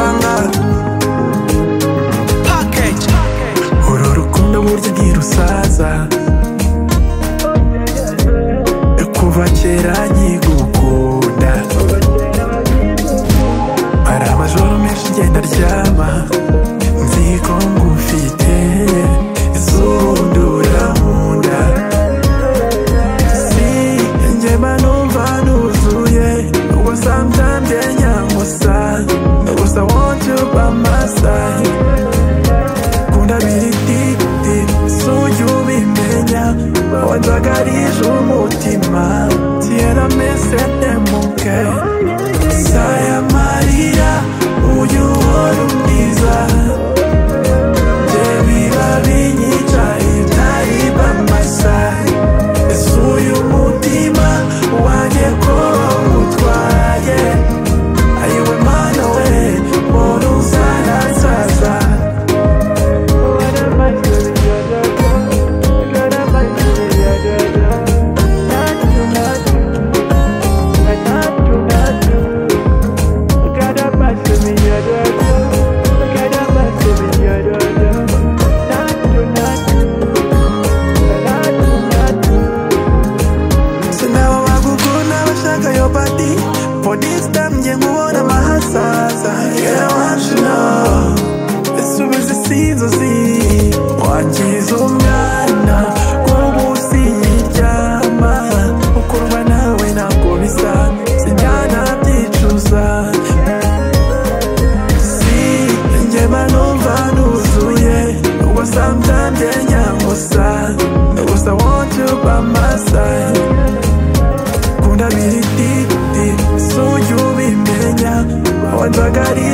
banga uru rukundo burya ugiye rusaza kuva kera nyigo cause I want you by my side kundabiti suyo bimenya wanzagarije umutima tiyera mese njye nkubona amahazaza yewanju no isubiza isi inzozi wakiza umwana w'umunsi yiryama gukorwa nawe ntabwo bisa sinjya nabyicuza si njye manumva nuzuye ubwo njye nyamusa gusa won't you Devagarinho